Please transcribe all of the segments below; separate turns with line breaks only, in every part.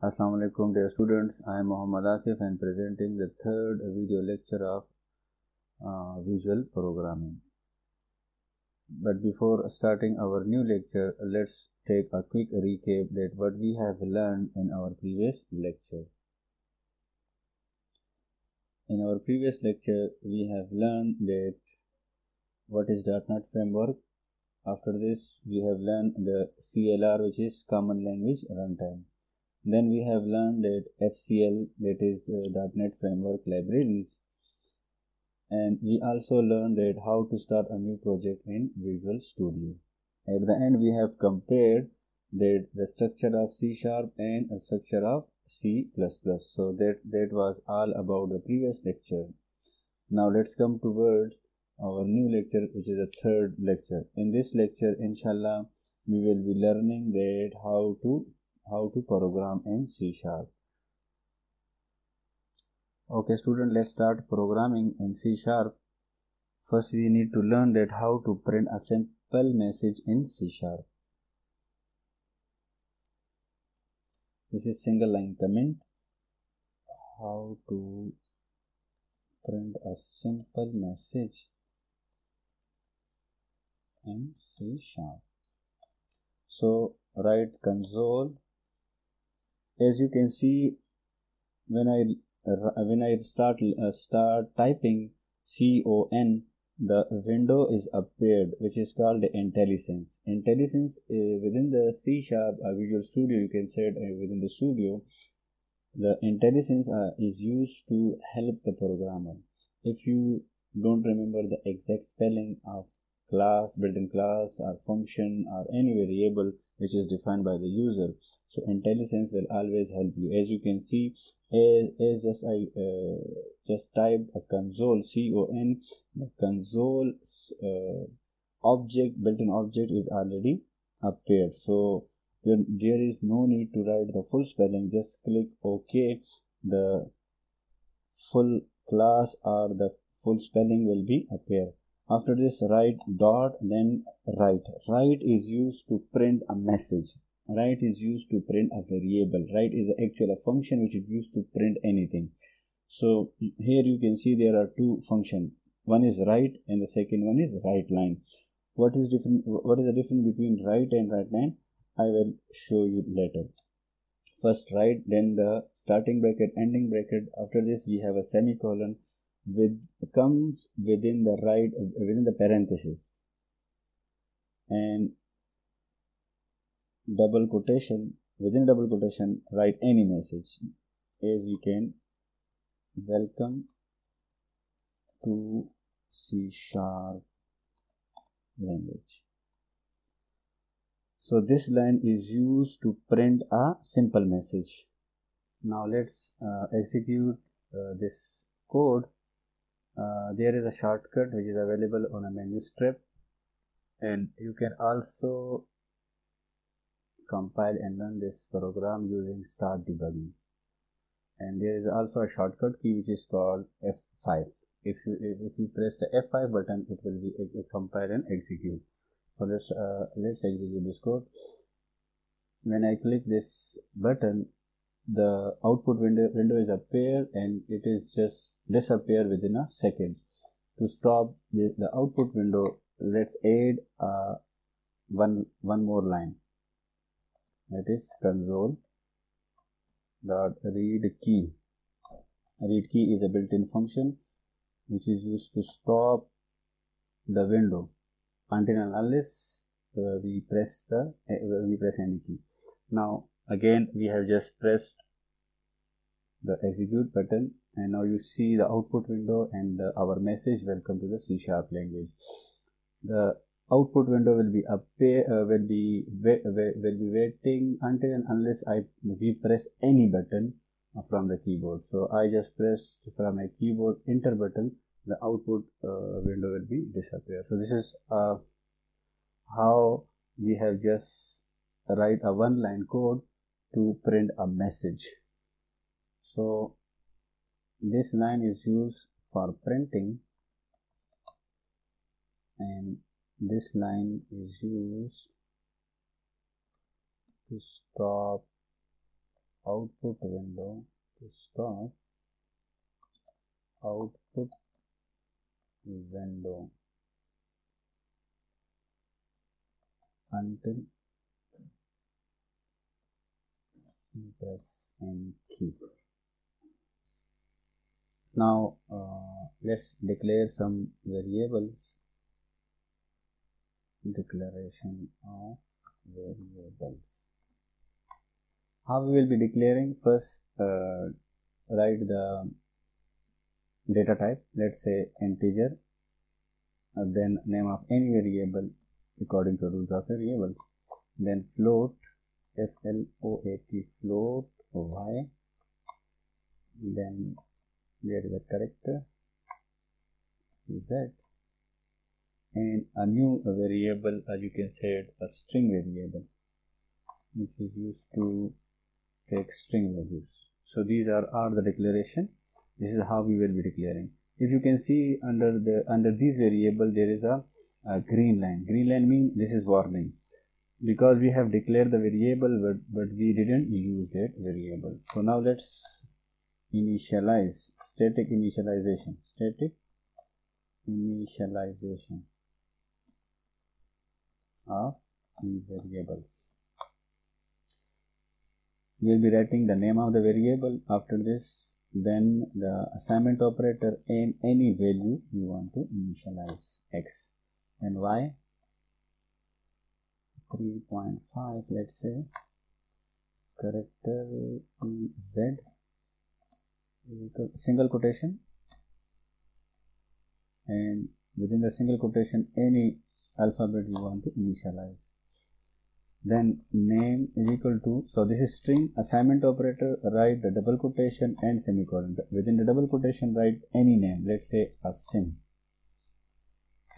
Assalamu alaikum dear students. I am Muhammad Asif and presenting the third video lecture of uh, visual programming. But before starting our new lecture, let's take a quick recap that what we have learned in our previous lecture. In our previous lecture, we have learned that what is .NET framework. After this, we have learned the CLR which is Common Language Runtime. Then we have learned that FCL that is uh, .NET Framework libraries and we also learned that how to start a new project in Visual Studio. At the end we have compared that the structure of C Sharp and a structure of C++. So that, that was all about the previous lecture. Now let's come towards our new lecture which is the third lecture. In this lecture inshallah we will be learning that how to how to program in C Sharp. Okay student let's start programming in C Sharp. First we need to learn that how to print a simple message in C Sharp. This is single line comment. How to print a simple message in C Sharp. So write console as you can see when I when I start uh, start typing C O N the window is appeared which is called IntelliSense. IntelliSense uh, within the C Sharp uh, Visual Studio you can say it uh, within the studio the IntelliSense uh, is used to help the programmer. If you don't remember the exact spelling of class, built-in class or function or any variable which is defined by the user. So IntelliSense will always help you. As you can see as, just i uh, just type a console con the console uh, object built-in object is already appeared so there, there is no need to write the full spelling. Just click ok. The full class or the full spelling will be appear after this write dot then write. Write is used to print a message. Write is used to print a variable. Write is actually a function which is used to print anything. So here you can see there are two functions one is write and the second one is write line. What is different what is the difference between write and write line? I will show you later. First write then the starting bracket ending bracket. After this we have a semicolon with comes within the write within the parenthesis. And double quotation within double quotation write any message as we can welcome to C sharp language. So this line is used to print a simple message. Now let's uh, execute uh, this code uh, there is a shortcut which is available on a menu strip. And you can also compile and run this program using start debugging. And there is also a shortcut key which is called F5 if you if you press the F5 button it will be it, compile and execute. So let's uh, let's execute this code. When I click this button the output window window is appear and it is just disappear within a second. To stop the, the output window let's add uh, one one more line. That is console dot read key. Read key is a built-in function which is used to stop the window. Until and unless uh, we press the uh, we press any key. Now again we have just pressed the execute button and now you see the output window and uh, our message welcome to the c sharp language the output window will be appear uh, will be will be waiting until and unless I we press any button from the keyboard. So I just press from my keyboard enter button. The output uh, window will be disappear. So this is uh, how we have just write a one line code to print a message. So this line is used for printing and this line is used to stop output window to stop output window until press and key now uh, let's declare some variables. Declaration of variables. How we will be declaring? First uh, write the data type. Let's say integer. Uh, then name of any variable according to rules of variables. Then float f l o a t float y. Then there is a character z. And a new variable as you can say it, a string variable which is used to take string values. So these are, are the declaration. This is how we will be declaring. If you can see under the under this variable there is a, a green line. Green line means this is warning because we have declared the variable but, but we didn't use that variable. So now let's initialize static initialization static initialization of these variables. We will be writing the name of the variable after this then the assignment operator and any value you want to initialize x and y 3.5 let's say. Character z single quotation. And within the single quotation any alphabet you want to initialize. Then name is equal to so this is string assignment operator write the double quotation and semicolon. Within the double quotation write any name let's say Asim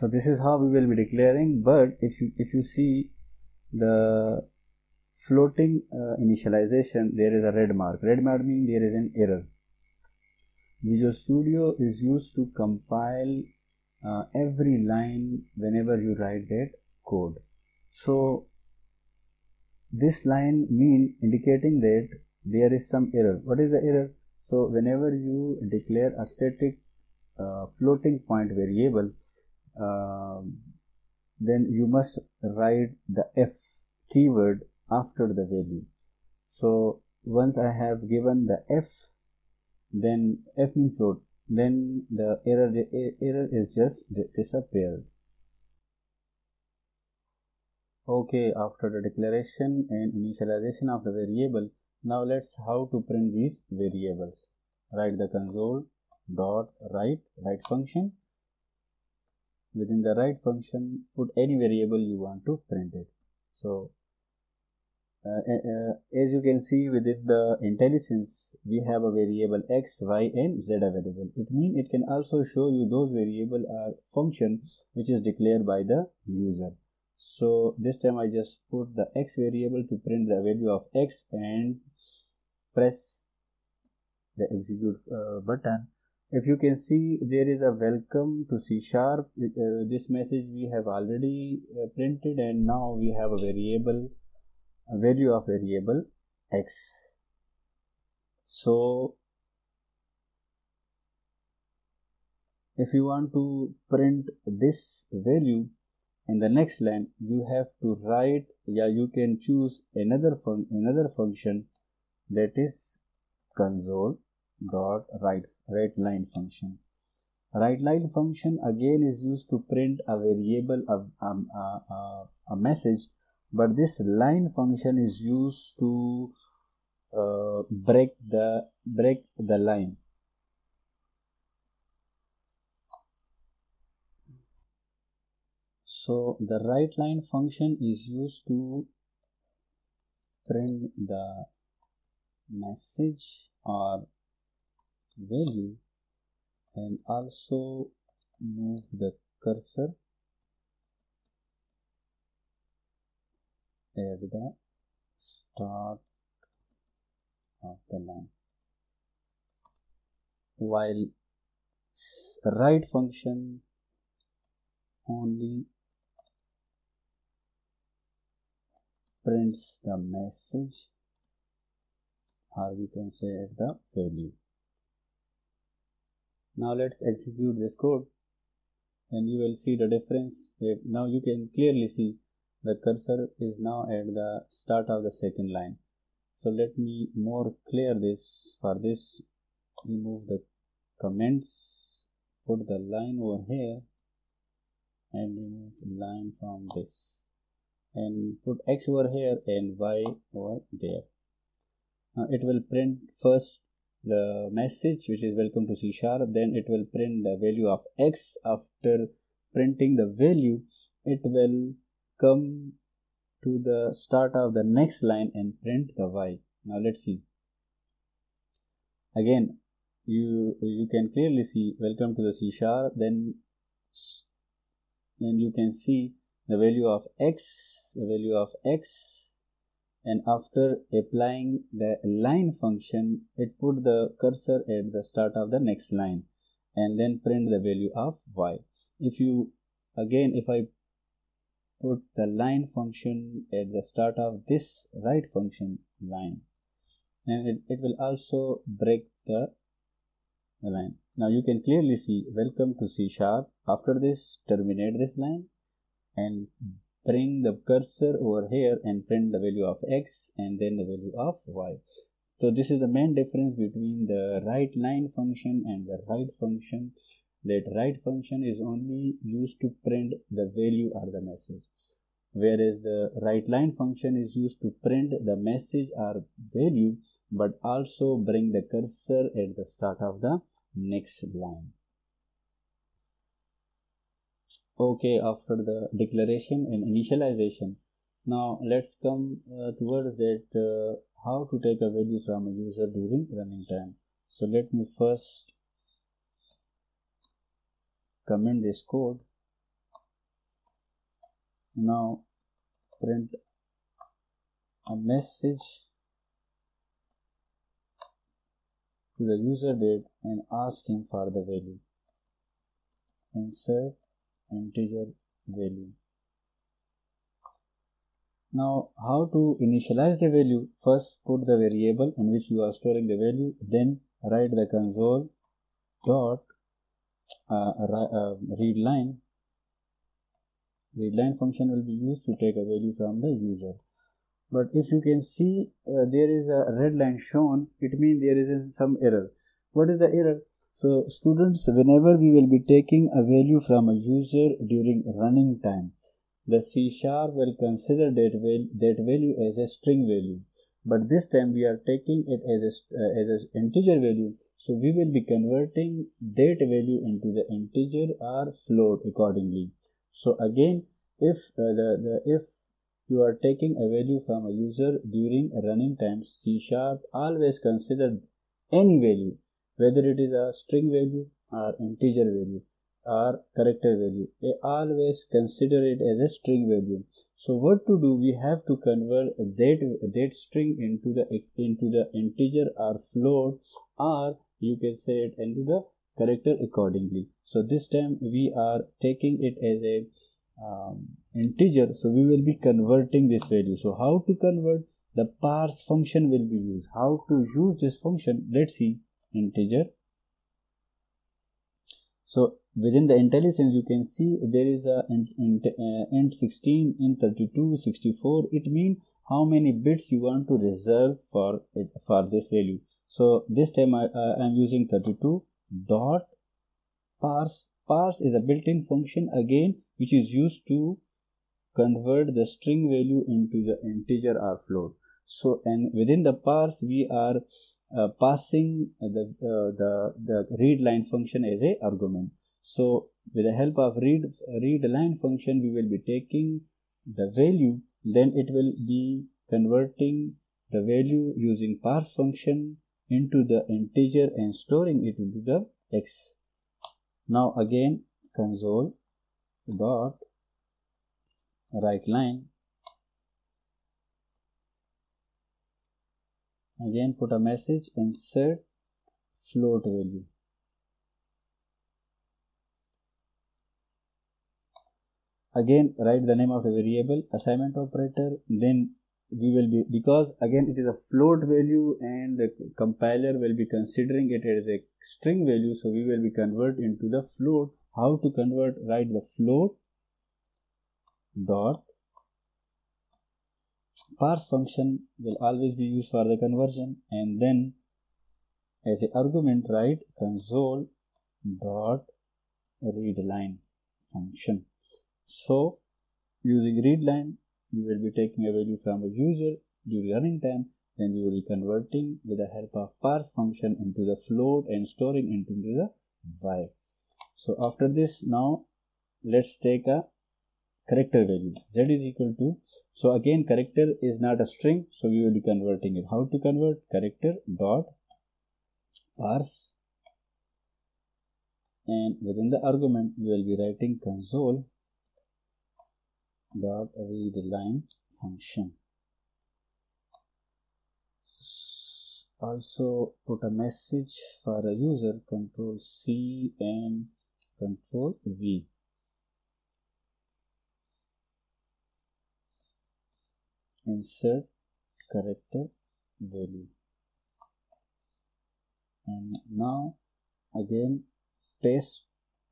so this is how we will be declaring but if you if you see the floating uh, initialization there is a red mark. Red mark means there is an error. Visual studio is used to compile uh, every line whenever you write that code. So this line mean indicating that there is some error. What is the error? So whenever you declare a static uh, floating point variable uh, then you must write the f keyword after the value. So once i have given the f then f means float. Then the error er-, error is just disappeared okay after the declaration and initialization of the variable now let's how to print these variables. Write the console dot write write function within the write function put any variable you want to print it. So uh, uh, as you can see within the IntelliSense we have a variable x y and z available. It means it can also show you those variable are function which is declared by the user. So this time I just put the x variable to print the value of x and press the execute uh, button if you can see there is a welcome to C sharp. Uh, this message we have already uh, printed and now we have a variable a value of variable x. So if you want to print this value in the next line you have to write yeah you can choose another fun another function that is console dot write write line function. Write line function again is used to print a variable of a message but this line function is used to uh, break the break the line. So the write line function is used to print the message or value and also move the cursor. At the start of the line. While write function only prints the message or we can say the value now let's execute this code. And you will see the difference. That now you can clearly see the cursor is now at the start of the second line. So let me more clear this. For this remove the comments. Put the line over here. And remove line from this. And put x over here and y over there. Now it will print first the message which is welcome to C sharp then it will print the value of x. After printing the value it will come to the start of the next line and print the y. Now let's see. Again you you can clearly see welcome to the C sharp then and you can see the value of x the value of x and after applying the line function it put the cursor at the start of the next line and then print the value of y. If you again if i put the line function at the start of this write function line and it, it will also break the line. Now you can clearly see welcome to c sharp. After this terminate this line and bring the cursor over here and print the value of x and then the value of y. So this is the main difference between the write line function and the write function. That write function is only used to print the value or the message. Whereas the write line function is used to print the message or value but also bring the cursor at the start of the next line okay after the declaration and initialization. Now let's come uh, towards that uh, how to take a value from a user during running time. So let me first comment this code. Now print a message to the user date and ask him for the value. Insert integer value. Now, how to initialize the value? First, put the variable in which you are storing the value, then write the console dot uh, uh, read line. Read line function will be used to take a value from the user. But if you can see uh, there is a red line shown, it means there is some error. What is the error? So students, whenever we will be taking a value from a user during running time, the C sharp will consider that, val that value as a string value. But this time we are taking it as a, uh, as an integer value. So we will be converting that value into the integer or float accordingly. So again, if uh, the, the if you are taking a value from a user during running time, C sharp always consider any value whether it is a string value or integer value or character value they always consider it as a string value. So what to do? We have to convert that that string into the into the integer or float or you can say it into the character accordingly. So this time we are taking it as a um, integer. So we will be converting this value. So how to convert? The parse function will be used. How to use this function? Let's see integer. So within the IntelliSense you can see there is a int, int, uh, int 16 int 32 64 it means how many bits you want to reserve for it for this value. So this time i am using 32 dot parse. Parse is a built-in function again which is used to convert the string value into the integer or float. So and within the parse we are uh, passing the, uh, the, the read line function as a argument. So with the help of read, read line function, we will be taking the value, then it will be converting the value using parse function into the integer and storing it into the x. Now again console dot write line again put a message insert float value. Again write the name of the variable assignment operator then we will be because again it is a float value and the compiler will be considering it as a string value so we will be convert into the float. How to convert? Write the float dot parse function will always be used for the conversion and then as a argument write console dot read line function. So using read line we will be taking a value from a user during running time then we will be converting with the help of parse function into the float and storing into the while so after this now let's take a character value. Z is equal to so again character is not a string so we will be converting it. How to convert? Character dot parse. And within the argument we will be writing console dot read line function. Also put a message for a user control C and control V insert character value. And now again paste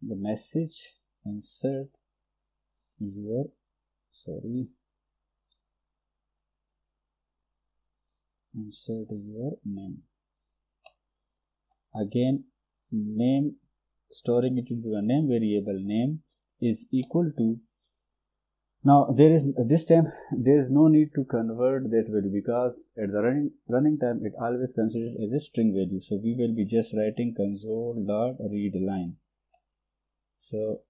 the message insert your sorry insert your name. Again name storing it into a name variable name is equal to now there is this time there is no need to convert that value because at the running running time it always considered as a string value. So we will be just writing console dot read line. So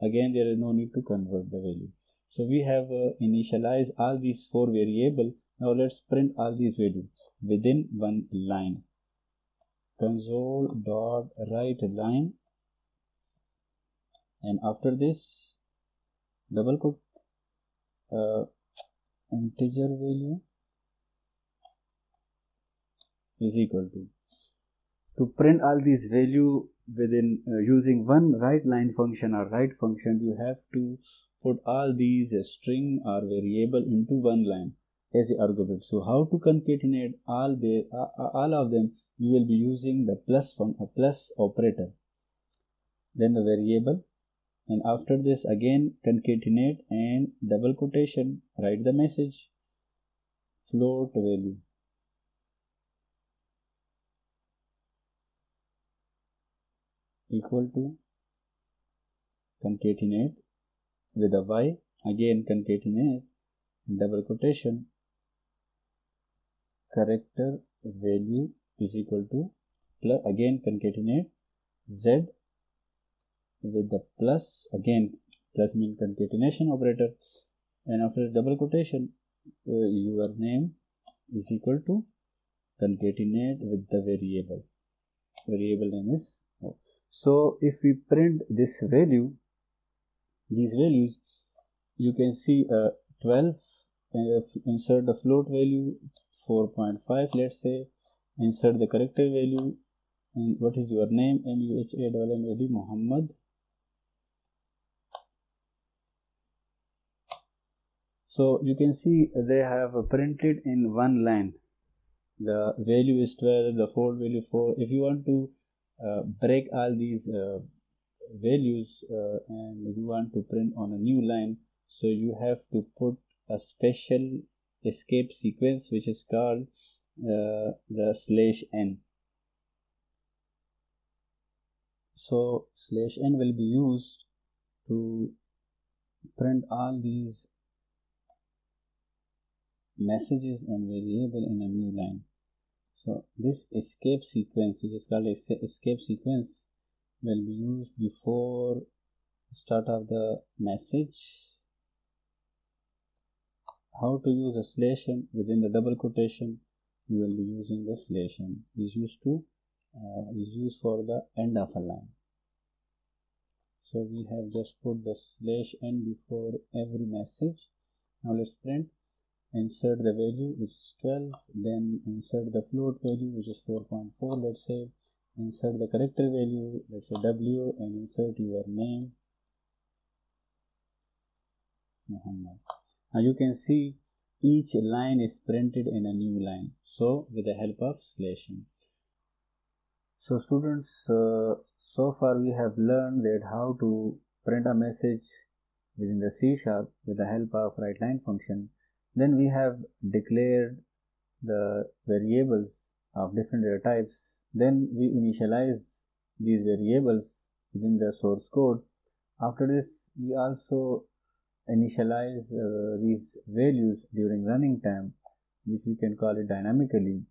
again there is no need to convert the value. So we have uh, initialized all these four variable. Now let's print all these values within one line. Console dot write line. And after this double quote uh, integer value is equal to to print all these value within uh, using one write line function or write function you have to put all these string or variable into one line as a argument. So how to concatenate all the uh, uh, all of them? you will be using the plus from a plus operator. Then the variable, and after this again concatenate and double quotation. Write the message float value. equal to concatenate with a y again concatenate double quotation character value is equal to plus again concatenate z with the plus again plus mean concatenation operator. And after double quotation uh, your name is equal to concatenate with the variable. Variable name is so if we print this value these values you can see uh, 12 uh, insert the float value 4.5 let's say insert the character value and what is your name m-u-h-a-m-m-a-d muhammad so you can see they have printed in one line. The value is 12 the float value 4 if you want to uh, break all these uh, values uh, and you want to print on a new line so you have to put a special escape sequence which is called uh, the slash n. So slash n will be used to print all these messages and variable in a new line. So this escape sequence which is called escape sequence will be used before start of the message. How to use a slash n within the double quotation you will be using the slash n is used to uh, is used for the end of a line. So we have just put the slash n before every message. Now let's print insert the value which is 12 then insert the float value which is 4.4 let's say. Insert the character value let's say w and insert your name. Muhammad. Now you can see each line is printed in a new line. So with the help of slash n. So students uh, so far we have learned that how to print a message within the C sharp with the help of write line function then we have declared the variables of different data types. Then we initialize these variables within the source code. After this we also initialize uh, these values during running time which we can call it dynamically